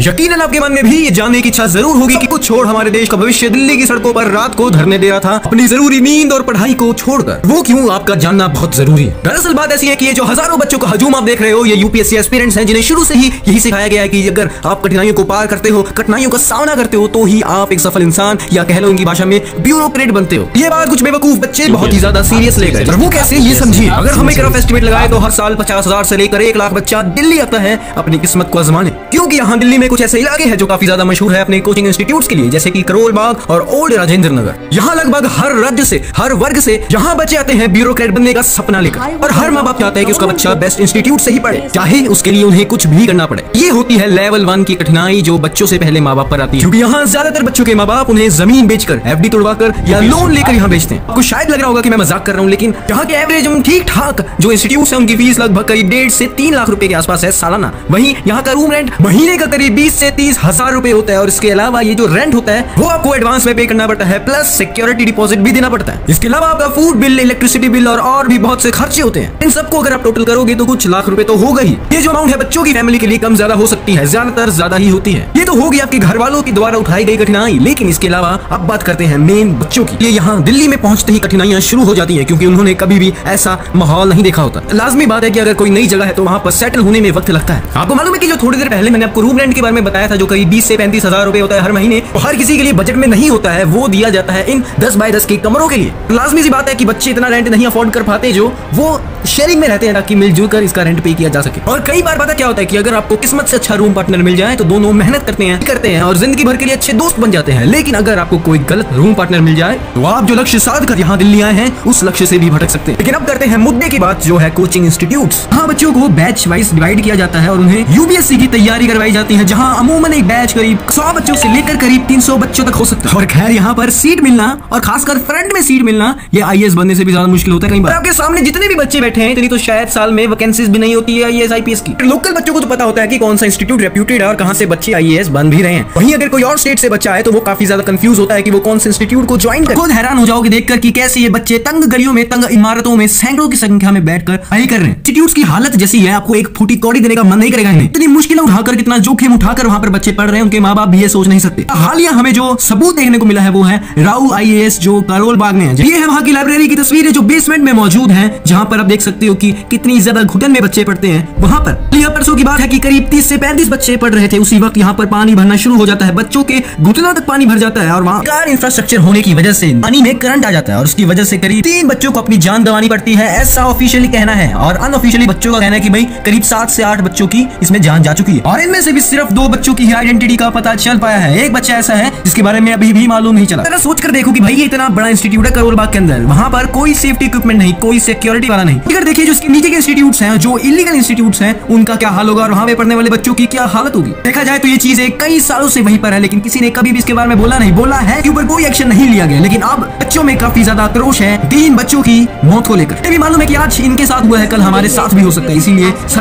यकीनन आपके मन में भी ये जानने की इच्छा ज़रूर होगी कि कुछ छोड़ हमारे देश का भविष्य दिल्ली की सड़कों पर रात को धरने दे रहा था अपनी ज़रूरी नींद और पढ़ाई को छोड़कर। वो क्यों? आपका जानना बहुत ज़रूरी है। दरअसल बात ऐसी है कि ये जो हज़ारों बच्चों का हजूम आप देख रहे हो ये यूपीएससी एस्पिरेंट्स हैं जिन्हें शुरू से ही यही सिखाया गया है कि अगर आप कठिनाइयों को पार करते हो कठिनाइयों का सामना करते हो तो ही आप एक सफल इंसान या कह लो इनकी भाषा में ब्यूरोक्रेट बनते हो। ये बात कुछ बेवकूफ़ बच्चे बहुत ही ज़्यादा सीरियस ले गए। वो कैसे? ये समझिए। अगर हम एक रफ एस्टिमेट लगाए तो हर साल पचास हज़ार से लेकर एक लाख बच्चा दिल्ली आता है अपनी किस्मत को आजमाने। क्योंकि यहाँ दिल्ली में कुछ ऐसे इलाके हैं जो काफ़ी ज़्यादा मशहूर है अपने कोचिंग इंस्टीट्यूट के लिए, जैसे की करोल बाग और ओल्ड राजेंद्र नगर यहाँ लगभग हर राज्य से, हर वर्ग से यहाँ बच्चे आते हैं ब्यूरोक्रेट बनने का सपना लेकर। और हर माँ बाप चाहते हैं कि उसका बच्चा बेस्ट इंस्टीट्यूट से ही पढ़े, चाहे उसके लिए उन्हें कुछ भी करना पड़े। ये होती है लेवल वन की कठिनाई जो बच्चों से पहले माँ बाप पर आती है। क्योंकि यहाँ ज़्यादातर बच्चों के माँ बाप उन्हें ज़मीन बेचकर एफडी तोड़वाकर या लोन लेकर यहाँ बेचते हैं। आपको शायद लग रहा होगा कि मैं मज़ाक कर रहा हूँ, लेकिन यहाँ के एवरेज ठीक ठाक जो इंस्टीट्यूट है, उनकी फ़ीस लगभग करीब डेढ़ से तीन लाख रुपए के आसपास है सालाना। वहीं यहाँ का रूम रेंट महीने का करीब बीस से तीस हज़ार रुपए होता है और इसके अलावा ये जो रेंट होता है, वो आपको एडवांस में पे करना पड़ता है प्लस सिक्योरिटी डिपॉजिट भी देना पड़ता है। इसके अलावा आपका फ़ूड बिल इलेक्ट्रिसिटी बिल और और भी बहुत से खर्चे होते हैं। इन सबको अगर आप टोटल करोगे तो कुछ लाख रुपए तो होगा ही। ये जो अमाउंट है बच्चों की फैमिली के लिए कम ज़्यादा हो सकती है, ज़्यादातर ज़्यादा ही होती है। ये तो होगी आपके घर वालों के द्वारा उठाई गई कठिनाई, लेकिन इसके अलावा अब बात करते हैं मेन बच्चों की। ये यहाँ दिल्ली में पहुँचते ही कठिनाइयाँ शुरू हो जाती है, क्योंकि उन्होंने कभी भी ऐसा माहौल नहीं देखा होता। लाजमी बात है कि अगर कोई नई जगह है तो वहाँ पर सेटल होने में वक्त लगता है। आपको मालूम है कि जो थोड़ी देर पहले मैंने आपको रूम रेंट के बारे में बताया था जो करीब बीस से पैंतीस हज़ार रुपए होता है हर महीने हर किसी के लिए बजट में नहीं होता है, वो दिया जाता है इन दस बाय दस के कमरों के लिए। लाजमी सी बात है कि बच्चे इतना रेंट नहीं अफोर्ड कर पाते जो वो शेयरिंग में रहते हैं ताकि मिलजुल कर इसका रेंट पे किया जा सके। और कई बार पता क्या होता है कि अगर आपको किस्मत से अच्छा रूम पार्टनर मिल जाए तो दोनों मेहनत करते हैं करते हैं और ज़िंदगी भर के लिए अच्छे दोस्त बन जाते हैं। लेकिन अगर आपको कोई गलत रूम पार्टनर मिल जाए तो आप जो लक्ष्य साध कर यहाँ दिल्ली आए हैं, उस लक्ष्य से भी भटक सकते हैं। लेकिन अब करते हैं मुद्दे की बात, जो है कोचिंग इंस्टीट्यूट हाँ बच्चों को बैच वाइज डिवाइड किया जाता है और उन्हें यूपीएससी की तैयारी करवाई जाती है, जहाँ अमूमन एक बैच करीब सौ बच्चों से लेकर करीब तीन सौ बच्चों तक हो सकता है। और खैर, यहाँ पर सीट मिलना और खासकर फ्रंट में सीट मिलना, ये आई बनने से भी ज़्यादा मुश्किल होता है कई बार। आपके सामने जितने भी बच्चे बैठे हैं इतनी तो शायद साल में वैकेंसीज भी नहीं होती है आई एस की। लोकल बच्चों को तो पता होता है कि कौन सा इंस्टीट्यूट रेप्यूटेड है और कहाँ से बच्चे आई बन भी रहे हैं। वहीं अगर कोई और स्टेट से बच्चा है तो वो काफ़ी ज़्यादा कंफ्यूज होता है कि वो कौन से इंस्टीट्यूट को ज्वाइन कर खुद हैरान हो जाओगे देखकर कि कैसे ये बच्चे तंग गलियों में तंग इमारतों में सैकड़ों की संख्या में बैठकर पढ़ाई कर रहे हैं। इंस्टीट्यूट की हालत जैसी है आपको एक फूटी कौड़ी देने का मन नहीं करेगा। इतनी मुश्किलें उठाकर कितना जोखिम उठाकर वहाँ पर बच्चे पढ़ रहे हैं उनके माँ बाप भी ये सोच नहीं सकते। हालिया हमें जो सबूत देखने को मिला है वो है राउ आई जो करोल बाग में है। ये है वहाँ की लाइब्रेरी की तस्वीरें जो बेसमेंट में मौजूद है जहाँ पर आप देख सकते हो कि कितनी ज़्यादा घुटन में बच्चे पढ़ते हैं। वहाँ पर, यह परसों की बात है कि करीब 30 से 35 बच्चे पढ़ रहे थे। उसी वक्त यहाँ पर पानी भरना शुरू हो जाता है। बच्चों के घुटनों तक पानी भर जाता है और वहाँ कार इंफ्रास्ट्रक्चर होने की वजह से पानी में करंट आ जाता है और उसकी वजह से करीब तीन बच्चों को अपनी जान गंवानी पड़ती है, ऐसा ऑफिशियली कहना है। और अनऑफिशियली बच्चों का कहना है की भाई, करीब सात से आठ बच्चों की इसमें जान जा चुकी है। और इनमें से भी सिर्फ़ दो बच्चों की आइडेंटिटी का पता चल पाया है। एक बच्चा ऐसा है, जिसके बारे में अभी भी मालूम नहीं चला। सोच कर देखो की भाई इतना बड़ा इंस्टीट्यूट है करोल बाग के अंदर। वहाँ पर कोई सेफ्टी इक्विपमेंट नहीं, कोई सिक्योरिटी वाला नहीं। अगर देखिए जो इसके नीचे के इंस्टीट्यूट हैं, जो इलीगल इंस्टीट्यूट हैं, उनका क्या हाल होगा और वहाँ पे पढ़ने वाले बच्चों की क्या हालत होगी? देखा जाए तो ये चीज़ें कई सालों से वहीं पर है, लेकिन किसी ने कभी भी इसके बारे में बोला नहीं। बोला है ऊपर कोई एक्शन नहीं लिया गया, लेकिन अब बच्चों में काफ़ी ज़्यादा आक्रोश है तीन बच्चों की मौत को लेकर। मालूम है की आज इनके साथ हुआ है, कल हमारे साथ भी हो सकता है, इसीलिए